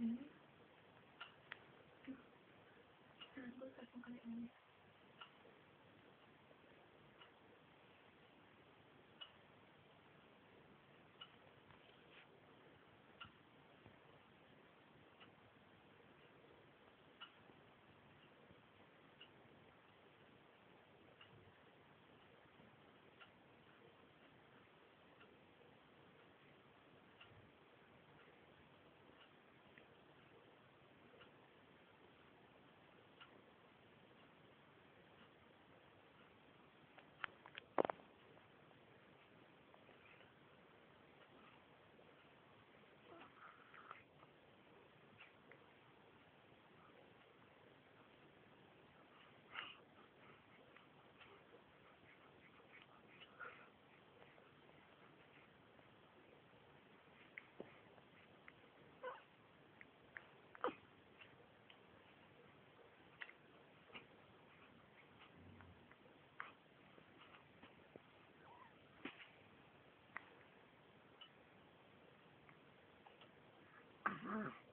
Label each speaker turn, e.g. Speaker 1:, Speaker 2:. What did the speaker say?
Speaker 1: Hmm? Wow.